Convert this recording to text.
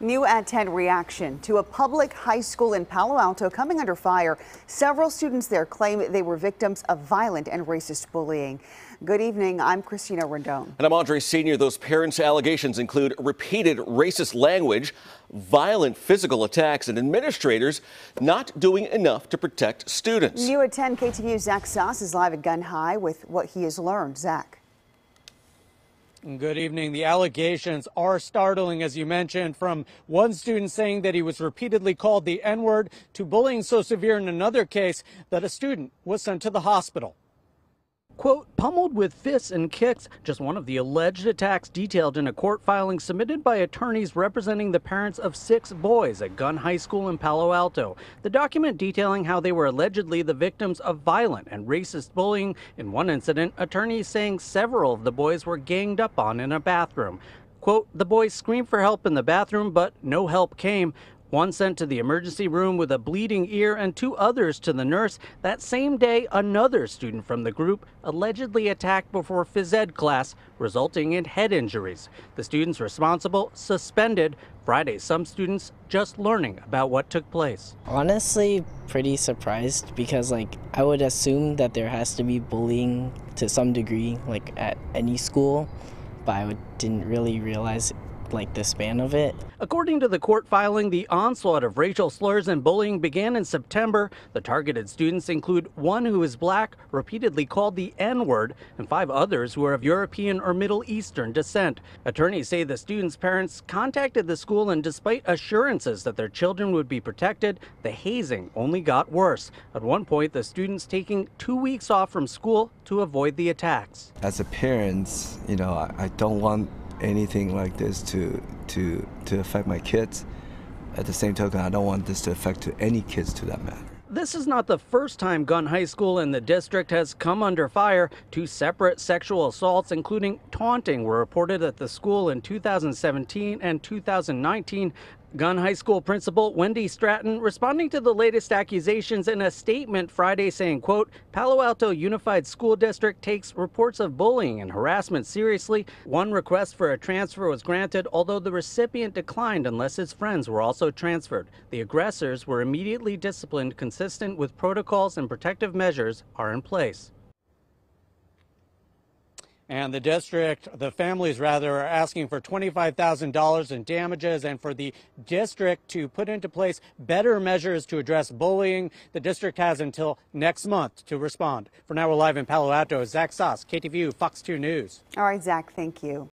New at 10 reaction to a public high school in Palo Alto coming under fire. Several students there claim they were victims of violent and racist bullying. Good evening. I'm Christina Rendon. And I'm Andre Senior. Those parents' allegations include repeated racist language, violent physical attacks, and administrators not doing enough to protect students. New at 10 KTVU Zach Sos is live at Gunn High with what he has learned. Zach. Good evening. The allegations are startling, as you mentioned, from one student saying that he was repeatedly called the N word to bullying so severe in another case that a student was sent to the hospital quote, pummeled with fists and kicks, just one of the alleged attacks detailed in a court filing submitted by attorneys representing the parents of six boys at Gunn High School in Palo Alto. The document detailing how they were allegedly the victims of violent and racist bullying. In one incident, attorneys saying several of the boys were ganged up on in a bathroom. Quote, the boys screamed for help in the bathroom, but no help came. One sent to the emergency room with a bleeding ear and two others to the nurse. That same day, another student from the group allegedly attacked before phys ed class, resulting in head injuries. The students responsible suspended. Friday, some students just learning about what took place. Honestly, pretty surprised because like I would assume that there has to be bullying to some degree like at any school, but I didn't really realize like the span of it. According to the court filing, the onslaught of racial slurs and bullying began in September. The targeted students include one who is black, repeatedly called the N word, and five others who are of European or Middle Eastern descent. Attorneys say the students' parents contacted the school, and despite assurances that their children would be protected, the hazing only got worse. At one point, the students taking two weeks off from school to avoid the attacks. As a parent, you know, I don't want anything like this to to to affect my kids. At the same token, I don't want this to affect to any kids to that matter. This is not the first time Gunn High School in the district has come under fire. Two separate sexual assaults, including taunting, were reported at the school in 2017 and 2019. Gunn High School principal Wendy Stratton responding to the latest accusations in a statement Friday saying, quote, Palo Alto Unified School District takes reports of bullying and harassment seriously. One request for a transfer was granted, although the recipient declined unless his friends were also transferred. The aggressors were immediately disciplined consistent with protocols and protective measures are in place. And the district, the families rather, are asking for $25,000 in damages and for the district to put into place better measures to address bullying. The district has until next month to respond. For now, we're live in Palo Alto. Zach Sos, KTVU, Fox 2 News. All right, Zach, thank you.